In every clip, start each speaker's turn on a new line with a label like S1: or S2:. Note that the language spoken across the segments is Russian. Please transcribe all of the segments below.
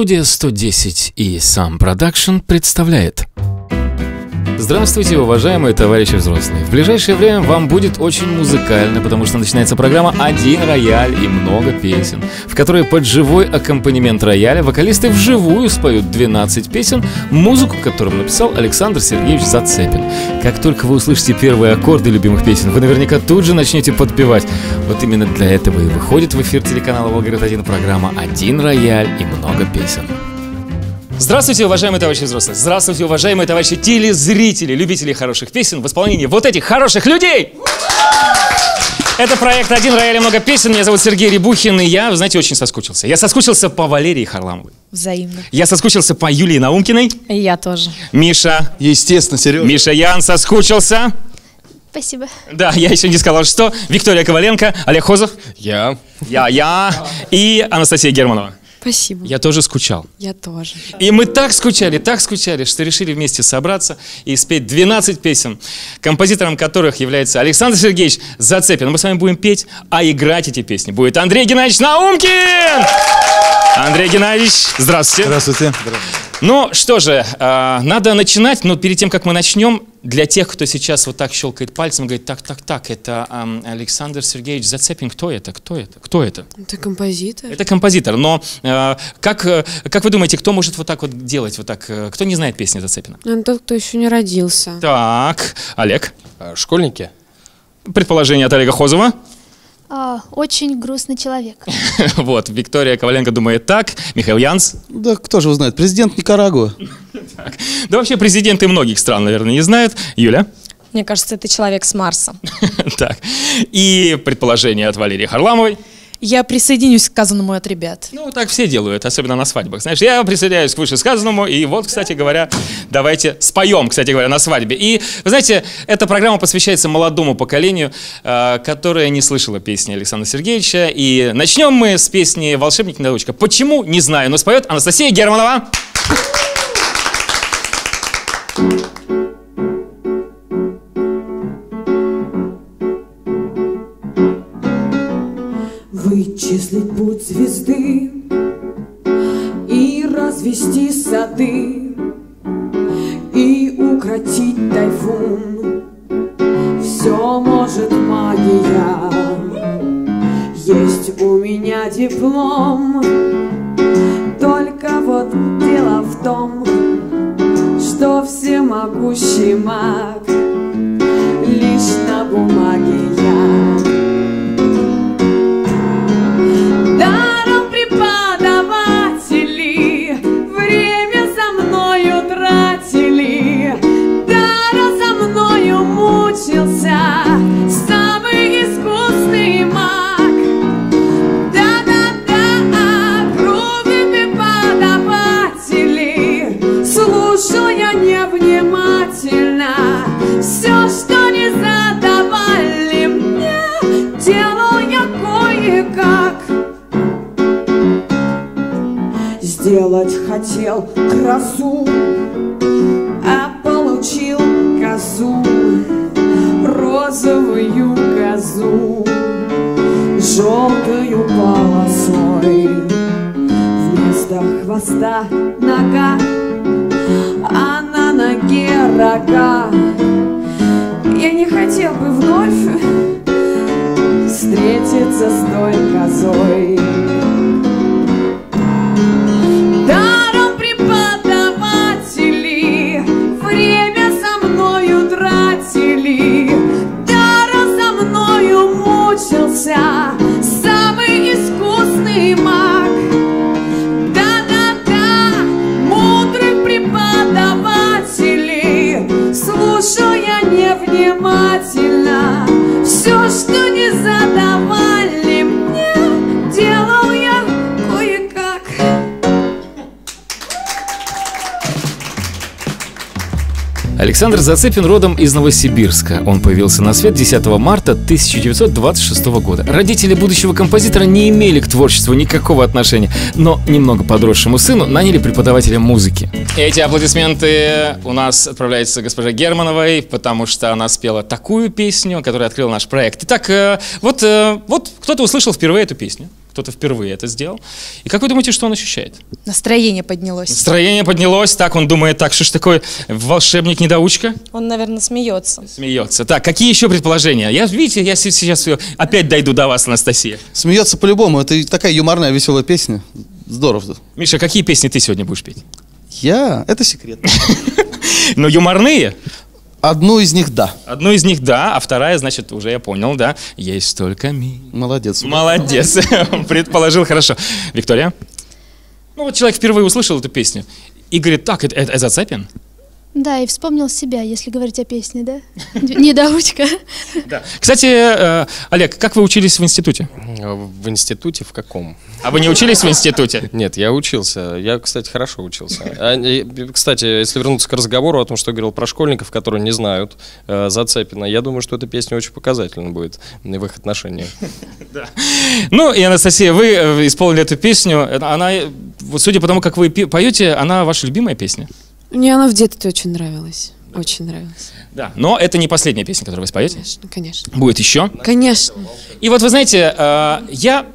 S1: Студия 110 и сам продакшн представляет Здравствуйте, уважаемые товарищи взрослые. В ближайшее время вам будет очень музыкально, потому что начинается программа «Один рояль» и много песен, в которой под живой аккомпанемент рояля вокалисты вживую споют 12 песен, музыку которым написал Александр Сергеевич Зацепин. Как только вы услышите первые аккорды любимых песен, вы наверняка тут же начнете подпевать. Вот именно для этого и выходит в эфир телеканала «Волгоград-1» программа «Один рояль и много песен». Здравствуйте, уважаемые товарищи взрослые! Здравствуйте, уважаемые товарищи телезрители, любители хороших песен в исполнении вот этих хороших людей! Это проект «Один рояль и много песен». Меня зовут Сергей Рябухин, и я, вы знаете, очень соскучился. Я соскучился по Валерии Харламовой.
S2: Взаимно.
S1: Я соскучился по Юлии Наумкиной.
S2: И я тоже.
S1: Миша.
S3: Естественно, Сережа.
S1: Миша Ян соскучился.
S4: Спасибо.
S1: Да, я еще не сказал, что. Виктория Коваленко, Олег Хозов.
S3: Я.
S1: Я, я. И Анастасия Германова.
S2: Спасибо.
S1: Я тоже скучал.
S2: Я тоже.
S1: И мы так скучали, так скучали, что решили вместе собраться и спеть 12 песен, композитором которых является Александр Сергеевич Зацепин. Мы с вами будем петь, а играть эти песни будет Андрей Геннадьевич Наумкин! Андрей Геннадьевич, здравствуйте.
S3: Здравствуйте.
S1: Ну что же, э, надо начинать, но перед тем, как мы начнем, для тех, кто сейчас вот так щелкает пальцем, говорит, так, так, так, это эм, Александр Сергеевич Зацепин, кто это, кто это, кто это?
S2: Это композитор.
S1: Это композитор, но э, как, э, как вы думаете, кто может вот так вот делать, вот так, э, кто не знает песни Зацепина?
S2: Он тот, кто еще не родился.
S1: Так, Олег,
S3: А, Школьники?
S1: предположение от Олега Хозова.
S4: А, очень грустный человек.
S1: Вот, Виктория Коваленко думает так, Михаил Янс.
S3: Да кто же узнает? Президент Никарагуа.
S1: Так. Да вообще президенты многих стран, наверное, не знают. Юля.
S2: Мне кажется, это человек с Марса.
S1: Так. И предположение от Валерии Харламовой.
S2: Я присоединюсь к сказанному от ребят.
S1: Ну, так все делают, особенно на свадьбах. Знаешь, я присоединяюсь к вышесказанному, и вот, кстати говоря, давайте споем, кстати говоря, на свадьбе. И, вы знаете, эта программа посвящается молодому поколению, э, которое не слышало песни Александра Сергеевича. И начнем мы с песни «Волшебник-недоучка». Почему? Не знаю, но споет Анастасия Германова.
S5: Есть у меня диплом. Только вот дело в том Что всемогущий маг Лишь на бумаге красу, а получил козу, розовую козу, желтую полосой. Вместо хвоста нога, а на ноге рога. Я не хотел бы вновь встретиться с той козой.
S1: Александр Зацепин родом из Новосибирска. Он появился на свет 10 марта 1926 года. Родители будущего композитора не имели к творчеству никакого отношения, но немного подросшему сыну наняли преподавателя музыки. Эти аплодисменты у нас отправляются госпоже Германовой, потому что она спела такую песню, которая открыла наш проект. Итак, э, вот, э, вот кто-то услышал впервые эту песню. Кто-то впервые это сделал. И как вы думаете, что он ощущает?
S6: Настроение поднялось.
S1: Настроение поднялось, так он думает, так, что ж такое, волшебник-недоучка?
S6: Он, наверное, смеется.
S1: Смеется. Так, какие еще предположения? Я, видите, я се- сейчас опять дойду до вас, Анастасия.
S3: Смеется по-любому. Это такая юморная, веселая песня. Здорово.
S1: Миша, какие песни ты сегодня будешь петь?
S3: Я? Это секрет.
S1: Ну, юморные?
S3: Одну из них да.
S1: Одну из них да, а вторая, значит, уже я понял, да. Есть только ми.
S3: Молодец.
S1: Молодец, предположил хорошо. Виктория? Ну вот человек впервые услышал эту песню и говорит, так, это, это, это Зацепин?
S4: Да, и вспомнил себя, если говорить о песне, да? Недоучка.
S1: Да. Кстати, э, Олег, как вы учились в институте?
S7: В институте в каком?
S1: А вы не учились в институте?
S7: Нет, я учился. Я, кстати, хорошо учился. А, кстати, если вернуться к разговору о том, что я говорил про школьников, которые не знают э, Зацепина, я думаю, что эта песня очень показательна будет в их отношениях.
S1: Ну и, Анастасия, вы э, исполнили эту песню. Она, судя по тому, как вы поете, она ваша любимая песня?
S6: Мне она в детстве очень нравилась. Очень нравилась.
S1: Да. Но это не последняя песня, которую вы споете.
S6: Конечно, конечно.
S1: Будет еще.
S6: Конечно.
S1: И вот вы знаете, э, я,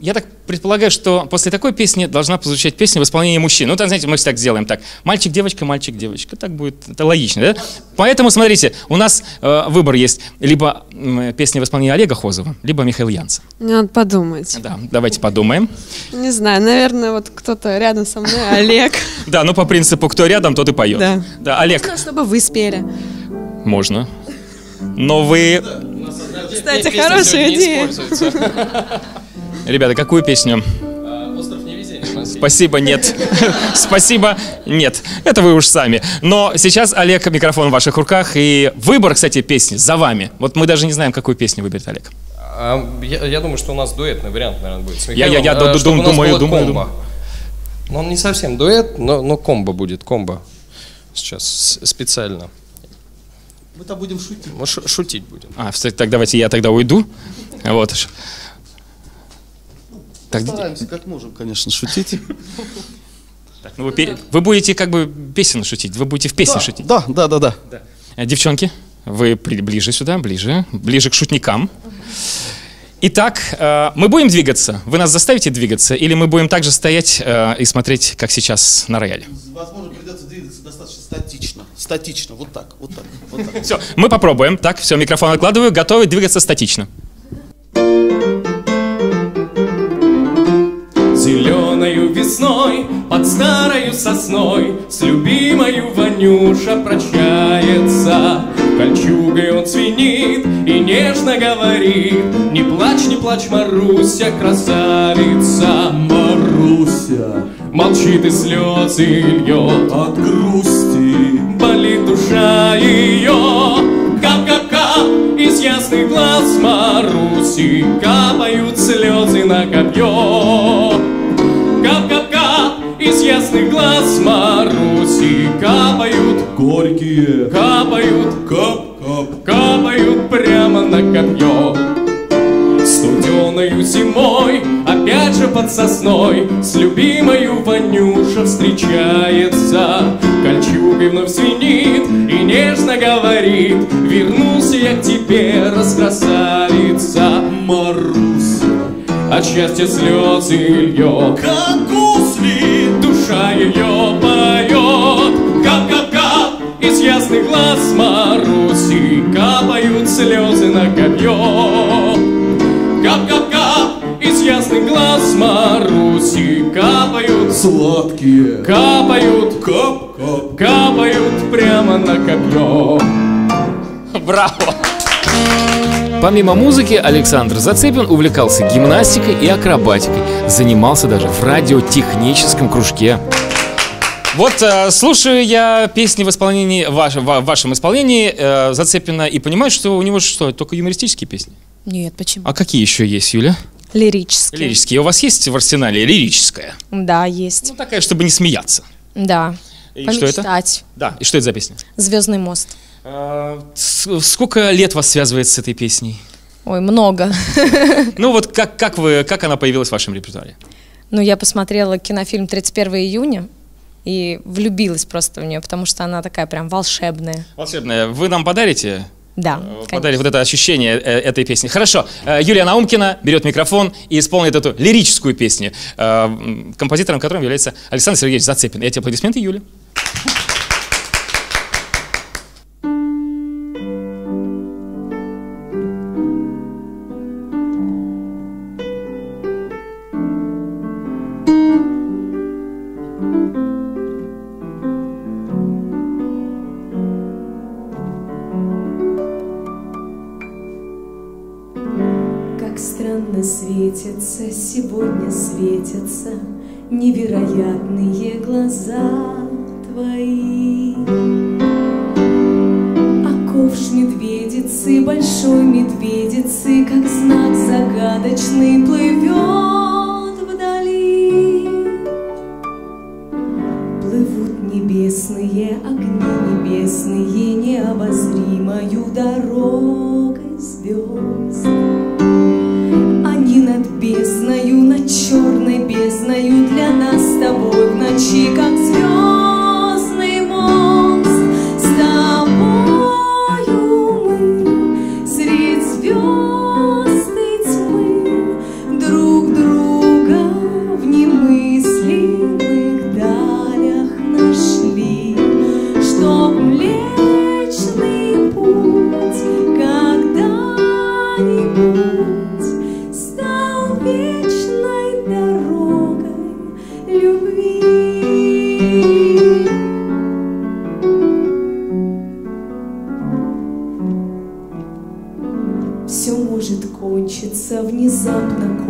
S1: я так предполагаю, что после такой песни должна прозвучать песня в исполнении мужчин. Ну, так, знаете, мы так сделаем так. Мальчик, девочка, мальчик, девочка. Так будет, это логично, да? Поэтому, смотрите, у нас э, выбор есть. Либо м, песня в исполнении Олега Хозова, либо Михаил Янца.
S6: Надо подумать.
S1: Да, давайте подумаем.
S6: Не знаю, наверное, вот кто-то рядом со мной, Олег.
S1: Да, ну по принципу, кто рядом, тот и поет.
S6: Да.
S1: Да, Олег,
S6: Чтобы вы спели.
S1: можно. Но вы...
S6: Кстати, хорошая идея.
S1: Ребята, какую песню? Спасибо, нет. Спасибо, нет. Это вы уж сами. Но сейчас, Олег, микрофон в ваших руках. И выбор, кстати, песни за вами. Вот мы даже не знаем, какую песню выберет Олег.
S7: А, я, я думаю, что у нас дуэтный вариант, наверное, будет. с
S1: Я- я- я
S7: чтобы
S1: дум-
S7: нас
S1: думаю,
S7: было
S1: думаю,
S7: комбо. Ну, он не совсем дуэт, но, но комбо будет, комбо. Сейчас специально.
S3: Мы там будем шутить.
S7: Мы шу- шутить будем.
S1: А, так давайте я тогда уйду. Вот. Так,
S3: Стараемся как можем, конечно, шутить.
S1: так, ну вы, пе- вы будете как бы песен шутить, вы будете в песне шутить.
S3: Да, да, да, да.
S1: Э, Девчонки, вы при- ближе сюда, ближе, ближе к шутникам. Итак, э, мы будем двигаться. Вы нас заставите двигаться, или мы будем также стоять э, и смотреть, как сейчас на рояле?
S3: Возможно, придется двигаться достаточно статично. Статично, вот так, вот так, вот так.
S1: Все, мы попробуем. Так, все, микрофон откладываю. Готовы двигаться статично.
S8: Зеленою весной под старою сосной С любимою Ванюша прощается. Кольчугой он звенит и нежно говорит Не плачь, не плачь, Маруся, красавица Маруся Молчит и слезы льет. От грусти. Болит душа ее. Кап-кап-кап из ясных глаз Маруси Капают слезы на копье из ясных глаз. Маруси Капают горькие. Капают. Кап-кап Капают прямо на копье. Студеною зимой, опять же под сосной С любимою Ванюша встречается. Кольчугой вновь звенит и нежно говорит Вернулся я к тебе, раскрасавица Маруся. От счастья слезы льет Как ее поет Кап-кап-кап из ясных глаз Маруси Капают слезы на копье Кап-кап-кап из ясных глаз Маруси Капают сладкие Капают Кап-кап Капают прямо на копье
S1: Браво! Помимо музыки, Александр Зацепин увлекался гимнастикой и акробатикой. Занимался даже в радиотехническом кружке. Вот э, слушаю я песни в исполнении, ваш- в вашем исполнении э, Зацепина и понимаю, что у него что, только юмористические песни?
S6: Нет, почему?
S1: А какие еще есть, Юля?
S6: Лирические.
S1: Лирические. У вас есть в арсенале лирическая?
S6: Да, есть.
S1: Ну, такая, чтобы не смеяться.
S6: Да.
S1: И что это?
S6: Помечтать.
S1: Да, и что это за песня?
S6: Звездный мост.
S1: А, сколько лет вас связывает с этой песней?
S6: Ой, много.
S1: Ну вот как, как, вы, как она появилась в вашем репертуаре?
S6: Ну, я посмотрела кинофильм «31 июня» и влюбилась просто в нее, потому что она такая прям волшебная.
S1: Волшебная, вы нам подарите
S9: Да,
S1: э, подарит вот это ощущение э, этой песни. Хорошо. Э, Юлия Наумкина берет микрофон и исполнит эту лирическую песню, композитором которым является Александр Сергеевич Зацепин. Эти аплодисменты, Юля.
S10: Сегодня светятся Невероятные глаза твои. А ковш медведицы, большой медведицы Как знак загадочный плывет вдали. Плывут небесные огни небесные Необозримою тобой в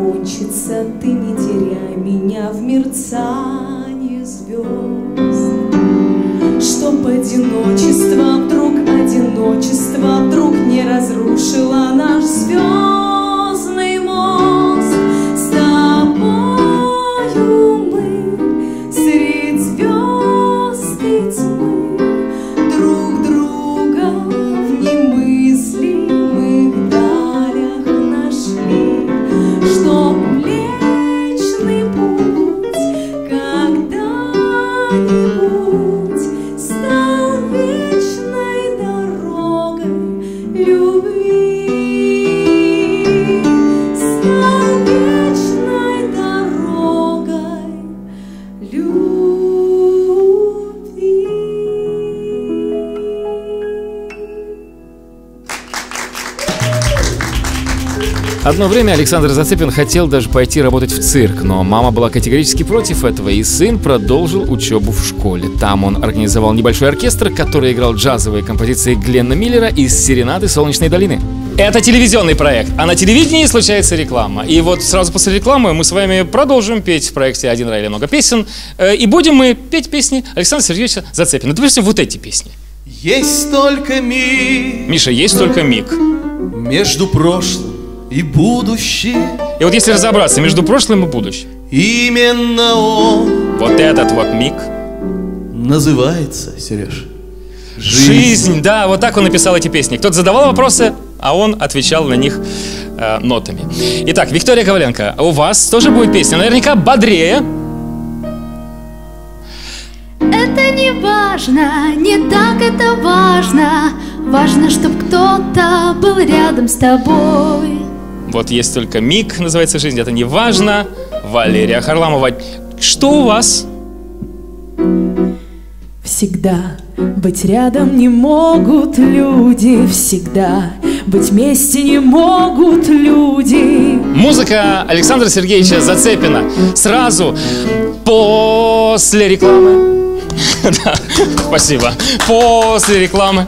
S10: кончиться, Ты не теряй меня в мерцании звезд. Чтоб одиночество, вдруг одиночество Вдруг не разрушило наш
S1: Одно время Александр Зацепин хотел даже пойти работать в цирк, но мама была категорически против этого, и сын продолжил учебу в школе. Там он организовал небольшой оркестр, который играл джазовые композиции Гленна Миллера из «Серенады Солнечной долины». Это телевизионный проект, а на телевидении случается реклама. И вот сразу после рекламы мы с вами продолжим петь в проекте «Один рай» или много песен. Э, И будем мы петь песни Александра Сергеевича Зацепина. Допустим, вот эти песни.
S3: Есть только миг
S1: Миша, есть только миг.
S3: между прошлым и будущим.
S1: И вот если разобраться между прошлым и будущим,
S3: Именно он
S1: вот этот вот миг
S3: называется, Сереж,
S1: Жизнь, да, вот так он написал эти песни. Кто-то задавал вопросы, а он отвечал на них э, нотами. Итак, Виктория Коваленко, у вас тоже будет песня, наверняка бодрее.
S4: Это не важно, не так это важно. Важно, чтобы кто-то был рядом с тобой.
S1: Вот есть только миг, называется жизнь, это не важно. Валерия Харламова, что у вас?
S10: Всегда быть рядом не могут люди, всегда быть вместе не могут люди.
S1: Музыка Александра Сергеевича Зацепина. Сразу после рекламы. Да, спасибо. После рекламы.